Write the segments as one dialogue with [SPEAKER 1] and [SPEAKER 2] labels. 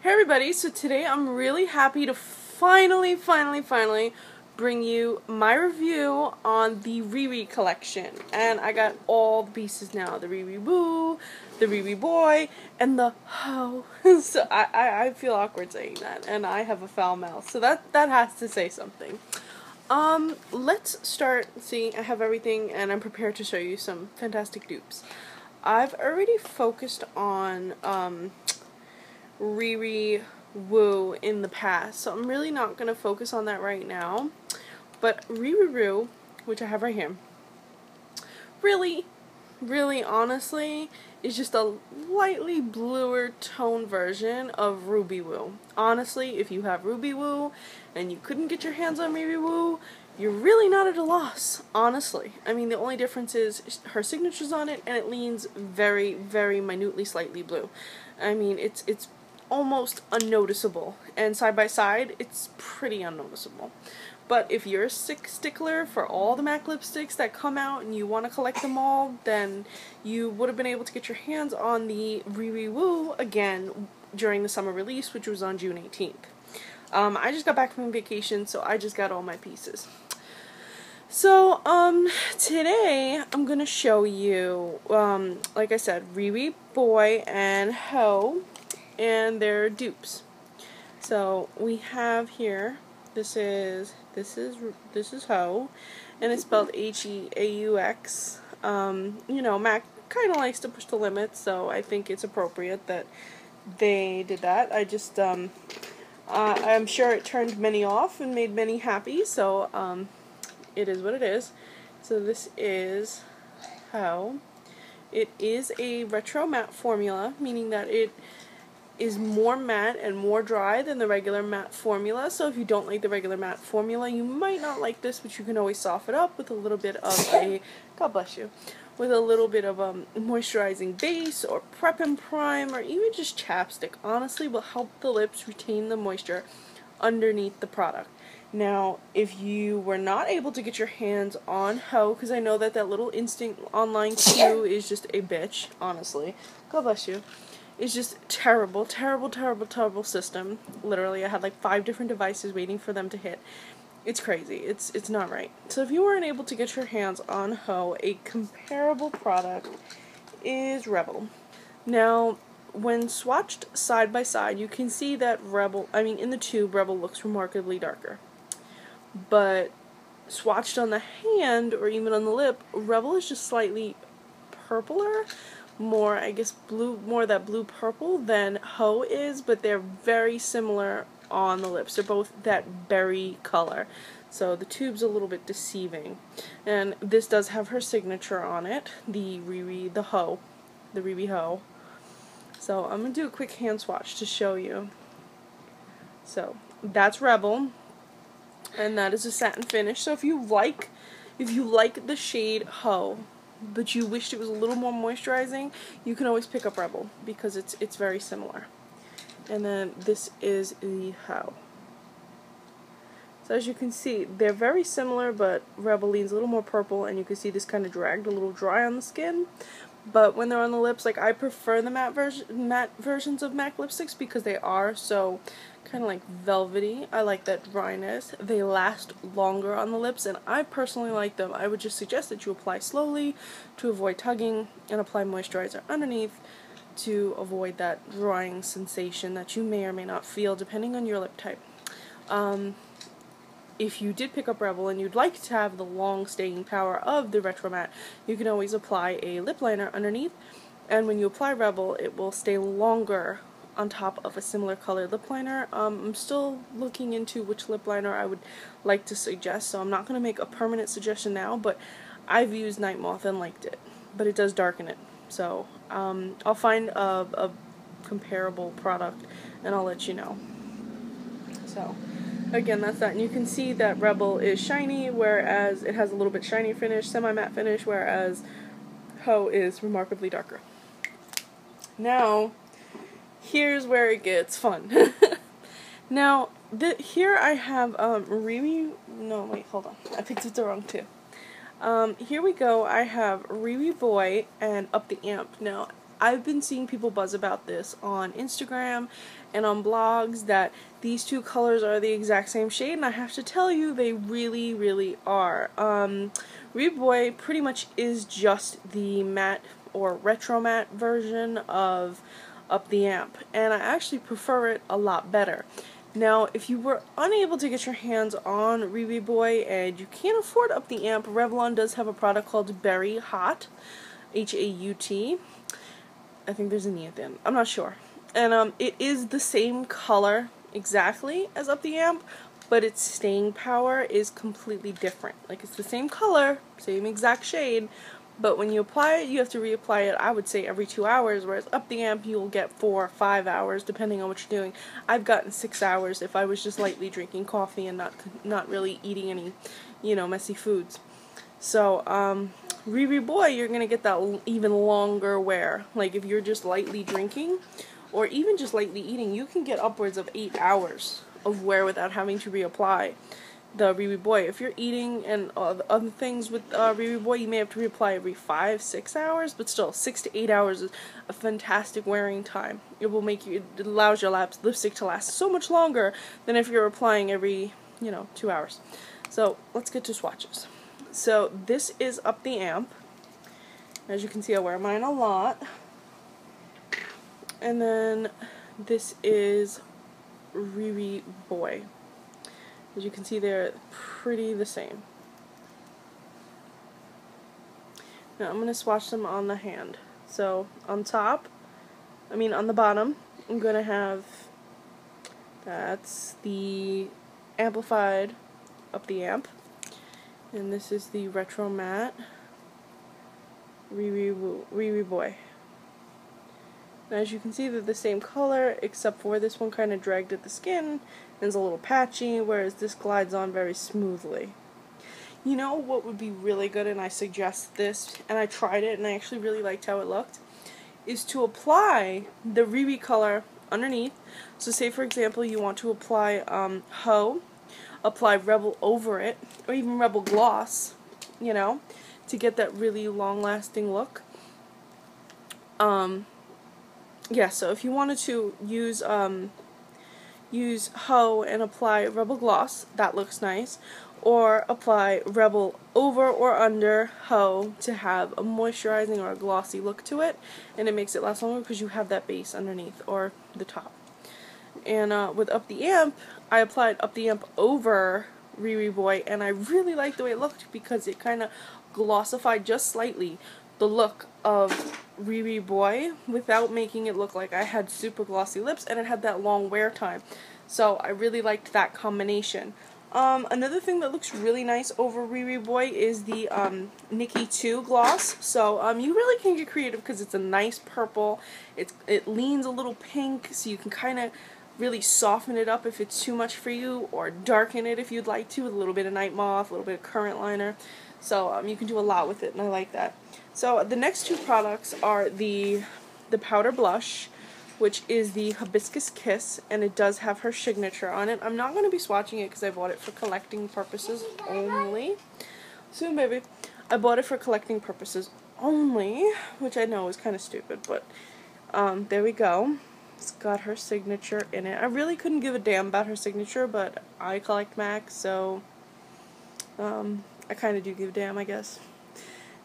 [SPEAKER 1] Hey everybody, so today I'm really happy to finally, finally, finally bring you my review on the Riri collection. And I got all the pieces now, the Riri Woo, the Riri Boy, and the Ho. so I, I, I feel awkward saying that, and I have a foul mouth, so that, that has to say something. Um, let's start seeing, I have everything, and I'm prepared to show you some fantastic dupes. I've already focused on, um, Riri Woo in the past, so I'm really not going to focus on that right now. But Riri Woo, which I have right here, really, really honestly, is just a lightly bluer tone version of Ruby Woo. Honestly, if you have Ruby Woo and you couldn't get your hands on Riri Woo, you're really not at a loss, honestly. I mean, the only difference is her signature's on it and it leans very, very minutely slightly blue. I mean, it's it's almost unnoticeable. And side by side, it's pretty unnoticeable. But if you're a stickler for all the MAC lipsticks that come out and you want to collect them all, then you would have been able to get your hands on the Riri Woo again during the summer release, which was on June 18th. Um, I just got back from vacation, so I just got all my pieces. So, um, today I'm gonna show you, um, like I said, Riri Boy and Ho and their dupes. So we have here. This is this is this is Ho, and it's spelled H E A U X. Um, you know, Mac kind of likes to push the limits, so I think it's appropriate that they did that. I just um, uh, I'm sure it turned many off and made many happy. So um, it is what it is. So this is Ho. It is a retro matte formula, meaning that it is more matte and more dry than the regular matte formula. So if you don't like the regular matte formula, you might not like this, but you can always soften up with a little bit of a, God bless you, with a little bit of a um, moisturizing base or prep and prime or even just chapstick. Honestly, will help the lips retain the moisture underneath the product. Now, if you were not able to get your hands on Ho, because I know that that little instinct online queue is just a bitch, honestly. God bless you is just terrible, terrible, terrible, terrible system. Literally, I had like five different devices waiting for them to hit. It's crazy. It's it's not right. So if you weren't able to get your hands on Ho, a comparable product is Rebel. Now, when swatched side by side, you can see that Rebel, I mean in the tube, Rebel looks remarkably darker. But swatched on the hand or even on the lip, Rebel is just slightly purpler more, I guess, blue, more that blue purple than Ho is, but they're very similar on the lips. They're both that berry color. So the tube's a little bit deceiving. And this does have her signature on it, the Riri, the Ho, the Riri Ho. So I'm going to do a quick hand swatch to show you. So that's Rebel, and that is a satin finish. So if you like, if you like the shade Ho, but you wished it was a little more moisturizing, you can always pick up Rebel because it's it's very similar. And then this is the How. So as you can see, they're very similar, but Rebel leans a little more purple, and you can see this kind of dragged, a little dry on the skin. But when they're on the lips, like I prefer the matte version, matte versions of MAC lipsticks because they are so kind of like velvety. I like that dryness. They last longer on the lips, and I personally like them. I would just suggest that you apply slowly to avoid tugging and apply moisturizer underneath to avoid that drying sensation that you may or may not feel depending on your lip type. Um, if you did pick up Rebel and you'd like to have the long staying power of the Retro Matte, you can always apply a lip liner underneath. And when you apply Rebel, it will stay longer on top of a similar color lip liner. Um, I'm still looking into which lip liner I would like to suggest, so I'm not going to make a permanent suggestion now, but I've used Night Moth and liked it. But it does darken it. So um, I'll find a, a comparable product and I'll let you know. So again that's that and you can see that Rebel is shiny whereas it has a little bit shiny finish semi matte finish whereas Ho is remarkably darker now here's where it gets fun. Now here I have um, Riri no wait hold on. I picked it the wrong two. Um, here we go. I have Riri Boy and Up the Amp. Now I've been seeing people buzz about this on Instagram and on blogs that these two colors are the exact same shade, and I have to tell you, they really, really are. Um, Boy pretty much is just the matte or retro matte version of Up the Amp, and I actually prefer it a lot better. Now, if you were unable to get your hands on Riri Boy and you can't afford Up the Amp, Revlon does have a product called Berry Haut, H-A-U-T. I think there's an E at the end. I'm not sure. And um, it is the same color exactly as Up the Amp, but its staying power is completely different. Like it's the same color, same exact shade, but when you apply it, you have to reapply it, I would say, every two hours, whereas up the amp, you'll get four or five hours, depending on what you're doing. I've gotten six hours if I was just lightly drinking coffee and not not really eating any, you know, messy foods. So, um, Riri Boy, you're going to get that even longer wear. Like, if you're just lightly drinking, or even just lightly eating, you can get upwards of eight hours of wear without having to reapply the Riri Boy. If you're eating and other things with uh, Riri Boy, you may have to reapply every five, six hours, but still, six to eight hours is a fantastic wearing time. It will make you, it allows your lipstick to last so much longer than if you're applying every, you know, two hours. So, let's get to swatches. So, this is Up the Amp. As you can see, I wear mine a lot. And then, this is Riri Boy. As you can see, they're pretty the same. Now I'm going to swatch them on the hand. So on top, I mean on the bottom, I'm going to have, that's the amplified up the amp. And this is the retro matte Riri, Boy. Now as you can see they're the same color except for this one kind of dragged at the skin and is a little patchy whereas this glides on very smoothly. You know what would be really good and I suggest this and I tried it and I actually really liked how it looked is to apply the Riri color underneath. So say for example you want to apply um, Ho, apply Rebel over it or even Rebel Gloss, you know, to get that really long lasting look. Um, yeah, so if you wanted to use um, use Ho and apply Rebel Gloss, that looks nice, or apply Rebel over or under Ho to have a moisturizing or a glossy look to it, and it makes it last longer because you have that base underneath or the top. And uh, with Up the Amp, I applied Up the Amp over Riri Boy, and I really liked the way it looked because it kind of glossified just slightly the look of Riri Boy without making it look like I had super glossy lips and it had that long wear time. So I really liked that combination. Um, another thing that looks really nice over Riri Boy is the um, Nicki 2 gloss. So um, you really can get creative because it's a nice purple. It's, it leans a little pink so you can kind of really soften it up if it's too much for you or darken it if you'd like to with a little bit of Night Moth, a little bit of Currant Liner. So um, you can do a lot with it and I like that. So the next two products are the the powder blush, which is the Hibiscus Kiss, and it does have her signature on it. I'm not going to be swatching it because I bought it for collecting purposes only. Soon, baby. I bought it for collecting purposes only, which I know is kind of stupid, but um, there we go. It's got her signature in it. I really couldn't give a damn about her signature, but I collect MAC, so um, I kind of do give a damn, I guess.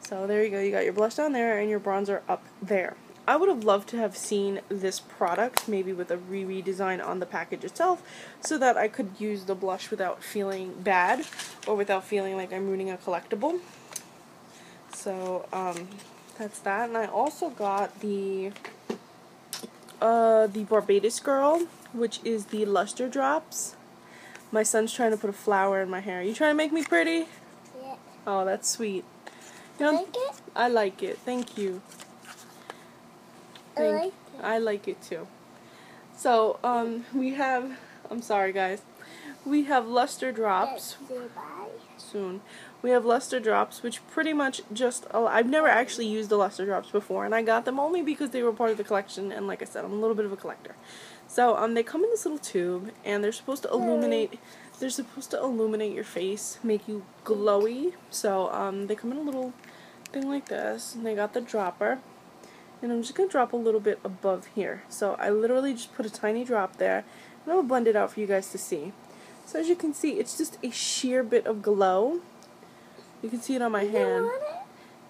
[SPEAKER 1] So there you go, you got your blush down there and your bronzer up there. I would have loved to have seen this product, maybe with a re design on the package itself, so that I could use the blush without feeling bad, or without feeling like I'm ruining a collectible. So, um, that's that. And I also got the, uh, the Barbados Girl, which is the Luster Drops. My son's trying to put a flower in my hair. Are you trying to make me pretty? Oh, that's sweet.
[SPEAKER 2] You know, like it?
[SPEAKER 1] I like it. Thank you.
[SPEAKER 2] Thank, I like it.
[SPEAKER 1] I like it too. So, um, we have, I'm sorry guys, we have luster drops soon. We have luster drops, which pretty much just, I've never actually used the luster drops before, and I got them only because they were part of the collection, and like I said, I'm a little bit of a collector. So, um, they come in this little tube, and they're supposed to illuminate, they're supposed to illuminate your face, make you glowy. So, um, they come in a little thing like this, and they got the dropper. And I'm just going to drop a little bit above here. So I literally just put a tiny drop there. And I'll blend it out for you guys to see. So as you can see, it's just a sheer bit of glow. You can see it on my hand.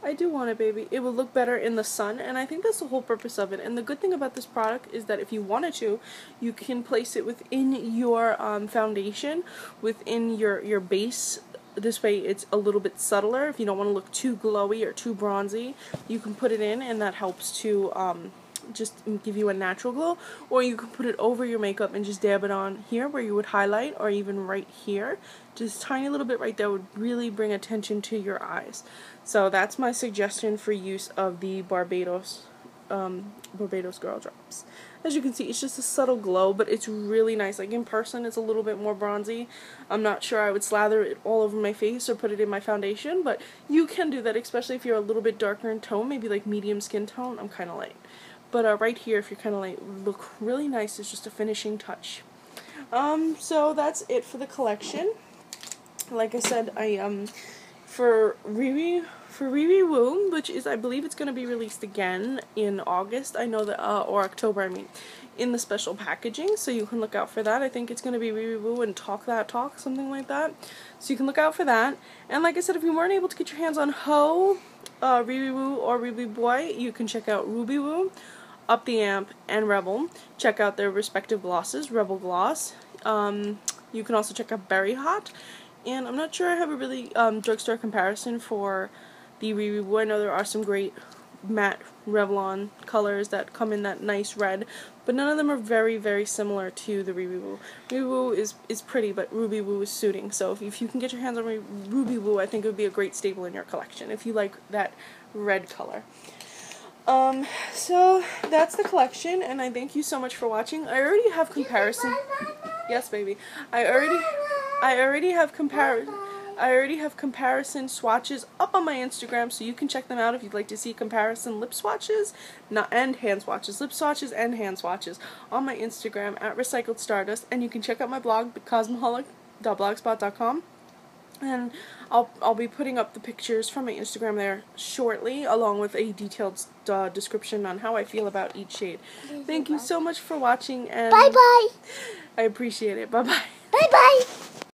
[SPEAKER 1] I do want it, baby. It will look better in the sun, and I think that's the whole purpose of it. And the good thing about this product is that if you wanted to, you can place it within your um, foundation, within your, your base. This way it's a little bit subtler. If you don't want to look too glowy or too bronzy, you can put it in, and that helps to um, just give you a natural glow. Or you can put it over your makeup and just dab it on here where you would highlight, or even right here. Just tiny little bit right there would really bring attention to your eyes. So that's my suggestion for use of the Barbados um, Barbados Girl Drops. As you can see, it's just a subtle glow, but it's really nice. Like in person, it's a little bit more bronzy. I'm not sure I would slather it all over my face or put it in my foundation, but you can do that, especially if you're a little bit darker in tone, maybe like medium skin tone. I'm kind of light. But uh, right here, if you're kind of like, look really nice. It's just a finishing touch. Um, so that's it for the collection. Like I said, I um for Riri for Riri Woo, which is I believe it's going to be released again in August. I know that uh, or October, I mean, in the special packaging, so you can look out for that. I think it's going to be Riri Woo and Talk That Talk, something like that. So you can look out for that. And like I said, if you weren't able to get your hands on Ho, uh, Riri Woo, or Ruby Boy, you can check out Ruby Woo, Up the Amp, and Rebel. Check out their respective glosses, Rebel Gloss. Um, you can also check out Berry Haut and I'm not sure I have a really um, drugstore comparison for the Riri Woo. I know there are some great matte Revlon colors that come in that nice red, but none of them are very, very similar to the Riri Woo. Ruby Woo is, is pretty, but Ruby Woo is suiting. So if, if you can get your hands on Ruby Woo, I think it would be a great staple in your collection if you like that red color. Um, so that's the collection, and I thank you so much for watching. I already have comparison. Yes, baby. I already. I already have compar I already have comparison swatches up on my Instagram, so you can check them out if you'd like to see comparison lip swatches, not and hand swatches, lip swatches and hand swatches on my Instagram at Recycled Stardust, and you can check out my blog, cosmeholic.blogspot.com. And I'll I'll be putting up the pictures from my Instagram there shortly, along with a detailed uh, description on how I feel about each shade. Thank you so much for watching, and
[SPEAKER 2] bye bye.
[SPEAKER 1] I appreciate it. Bye bye.
[SPEAKER 2] Bye bye.